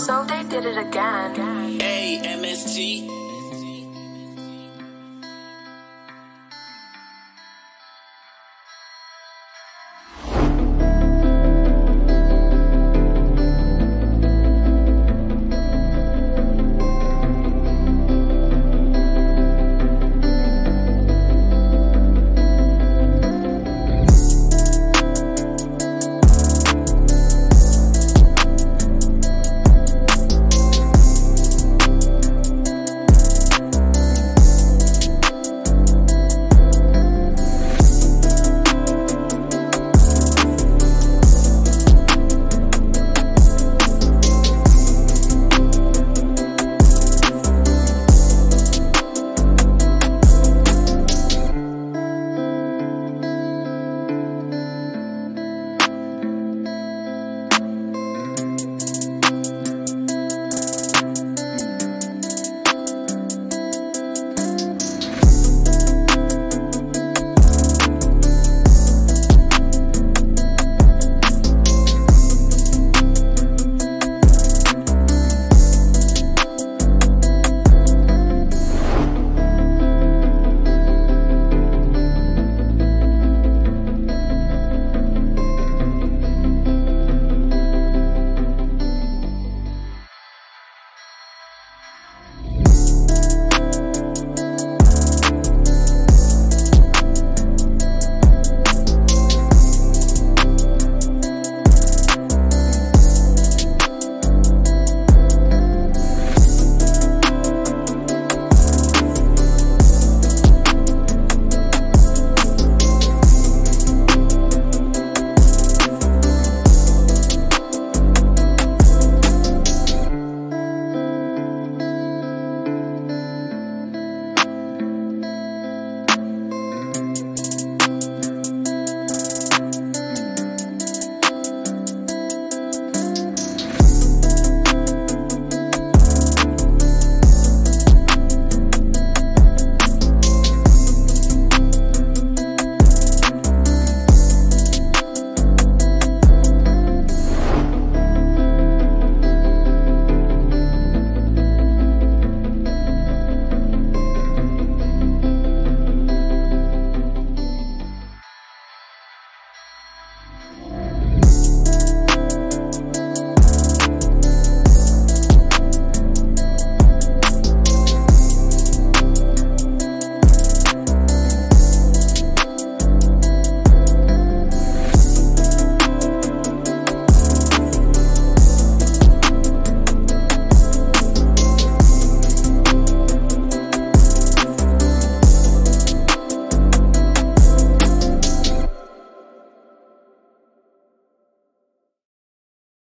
So they did it again. Hey,